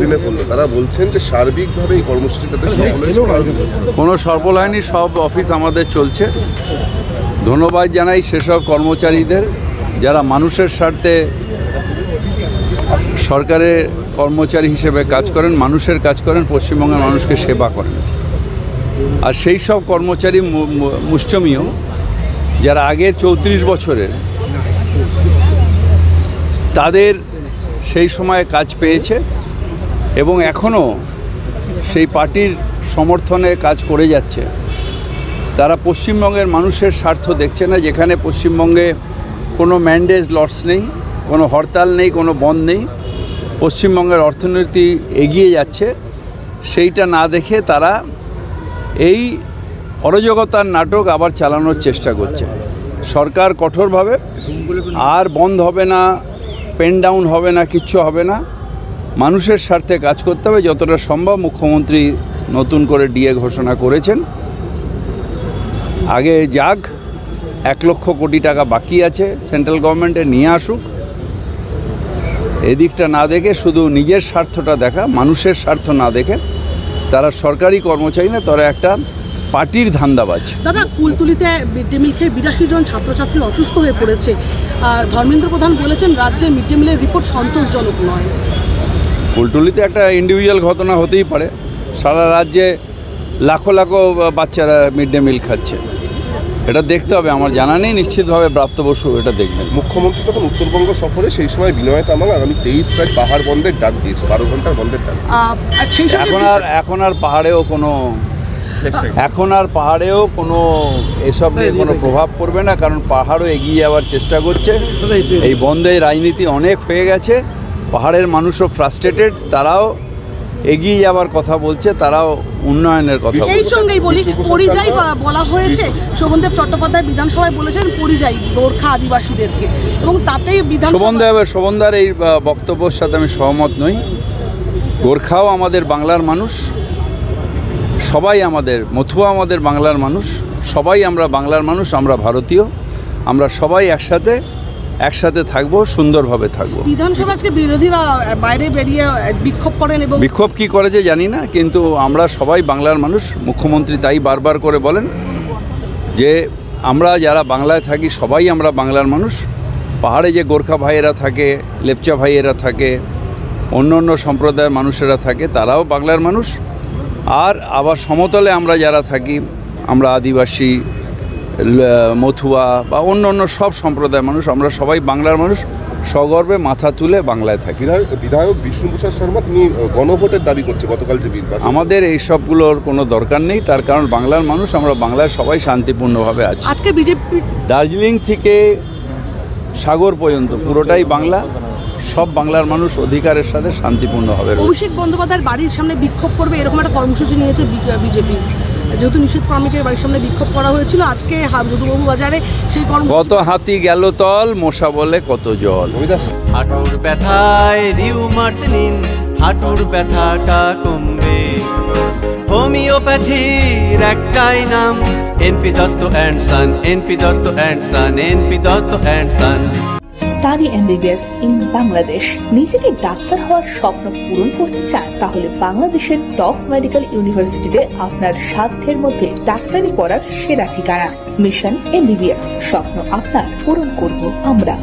জেনে পড়ল তারা বলছেন যে সার্বিকভাবে এই কর্মসূচি তাদের কোনো সফল হয়নি সব অফিস আমাদের চলছে। ধন্যবাদ জানাই সেসব কর্মচারীদের যারা মানুষের স্বার্থে সরকারের কর্মচারী হিসেবে কাজ করেন মানুষের কাজ করেন পশ্চিমবঙ্গের মানুষকে সেবা করেন। আর সেই সব কর্মচারী মুষ্টমীয় যারা আগের চৌত্রিশ বছরের তাদের সেই সময়ে কাজ পেয়েছে। এবং এখনও সেই পার্টির সমর্থনে কাজ করে যাচ্ছে। তারা পশ্চিমবঙ্গের মানুষের স্বার্থ দেখছে না, যেখানে পশ্চিমবঙ্গে কোনো ম্যান্ডেজ লটস নেই, কোনো হরতাল নেই, কোনো বন্ধ নেই। পশ্চিমবঙ্গের অর্থনীতি এগিয়ে যাচ্ছে। সেইটা না দেখে তারা এই অরাজকতার নাটক আবার চালানোর চেষ্টা করছে। সরকার কঠোরভাবে, আর বন্ধ হবে না, পেন ডাউন হবে না, কিচ্ছু হবে না। মানুষের স্বার্থে কাজ করতে হবে, যতটা সম্ভব মুখ্যমন্ত্রী নতুন করে ডিএ ঘোষণা করেছেন। আগে যাক, এক লক্ষ কোটি টাকা বাকি আছে, সেন্ট্রাল গভর্নমেন্টে নিয়ে আসুক। এদিকটা না দেখে শুধু নিজের স্বার্থটা দেখা, মানুষের স্বার্থ না দেখে। তারা সরকারি কর্মচারী না, তারা একটা পার্টির ধান্দাবাজ। দাদা, কুলতুলিতে মিড ডে মিল খেয়ে বিরাশি জন ছাত্রছাত্রী অসুস্থ হয়ে পড়েছে। আর ধর্মেন্দ্র প্রধান বলেছেন, রাজ্যে মিড ডে মিলের রিপোর্ট সন্তোষজনক নয়। কুলটুলিতে একটা ইন্ডিভিজুয়াল ঘটনা হতেই পারে। সারা রাজ্যে লাখো লাখো বাচ্চারা মিড ডে মিল খাচ্ছে। এটা দেখতে হবে আমার জানা নেই নিশ্চিতভাবে প্রাপ্ত বসু এটা দেখবেন মুখ্যমন্ত্রী তখন উত্তরবঙ্গ সফরে সেই সময় বিনয় তামাং আগামী তেইশ তারিখ পাহাড় বন্ধের ডাক দিয়েছে বারো ঘণ্টার বন্ধের ডাক। এখন আর এখন আর পাহাড়েও কোনো এখন আর পাহাড়েও কোনো এসব নিয়ে কোনো প্রভাব পড়বে না কারণ পাহাড়ও এগিয়ে যাওয়ার চেষ্টা করছে। এই বন্ধে রাজনীতি অনেক হয়ে গেছে। পাহাড়ের মানুষও ফ্রাস্ট্রেটেড তারাও এগিয়ে যাওয়ার কথা বলছে তারাও উন্নয়নের কথা এই সঙ্গেই বলি পরিযায়ী বা- বলা হয়েছে শোভনদেব চট্টোপাধ্যায় বিধানসভায় বলেছেন পরিযায়ী গোর্খা আদিবাসীদেরকে। এবং তাতেই বিধানসভা শোভনদেব শোভনদার এই বক্তব্যের সাথে আমি সহমত নই। গোর্খাও আমাদের বাংলার মানুষ সবাই আমাদের মথুয়া আমাদের বাংলার মানুষ সবাই আমরা বাংলার মানুষ আমরা ভারতীয় আমরা সবাই একসাথে একসাথে থাকব সুন্দরভাবে থাকব। বিধানসভা আজকে বিরোধীরা বাইরে বেরিয়ে বিক্ষোভ করেন এবং বিক্ষোভ কী করে যে জানি না কিন্তু আমরা সবাই বাংলার মানুষ মুখ্যমন্ত্রী তাই বারবার করে বলেন যে আমরা যারা বাংলায় থাকি সবাই আমরা বাংলার মানুষ। পাহাড়ে যে গোর্খা ভাইয়েরা থাকে লেপচা ভাইয়েরা থাকে অন্য অন্য সম্প্রদায়ের মানুষেরা থাকে তারাও বাংলার মানুষ। আর আবার সমতলে আমরা যারা থাকি আমরা আদিবাসী মথুয়া বা অন্য অন্য সব সম্প্রদায়ের মানুষ আমরা সবাই বাংলার মানুষ সগর্বে মাথা তুলে বাংলায় থাকি। বিধায়ক বিষ্ণুপ্রসাদ শর্মা তিনি গণভোটের দাবি করছে গতকাল যে বিল আমাদের এই সবগুলোর কোনো দরকার নেই তার কারণ বাংলার মানুষ আমরা বাংলায় সবাই শান্তিপূর্ণভাবে আছি। আজকে বিজেপি দার্জিলিং থেকে সাগর পর্যন্ত পুরোটাই বাংলা সব বাংলার মানুষ অধিকারের সাথে শান্তিপূর্ণভাবে রয়েছে। অভিষেক বন্দ্যোপাধ্যায়ের বাড়ির সামনে বিক্ষোভ করবে এরকম একটা কর্মসূচি নিয়েছে বিজেপি। যেহেতু নিষেধ প্রামিকের বাড়ির সামনে বিক্ষোভ করা হয়েছিল আজকে যদুবাবু বাজারে সেই কত কর্মসূচি হাতি গেল তল মশা বলে কত জল। হাঁটুর ব্যথায় রিউমার্স নিন হাঁটুর ব্যথাটা কমবে। হোমিওপ্যাথির একটাই নাম N P Dutta and son N P Dutta and son N P Dutta and son. Study MBBS in Bangladesh নিজেকে ডাক্তার হওয়ার স্বপ্ন পূরণ করতে চান, তাহলে বাংলাদেশের টপ মেডিকেল ইউনিভার্সিটিতে আপনার সাধ্যের মধ্যে ডাক্তারি পড়ার সেরা ঠিকানা। মিশন এমবিবিএস স্বপ্ন আপনার পূরণ করব আমরা।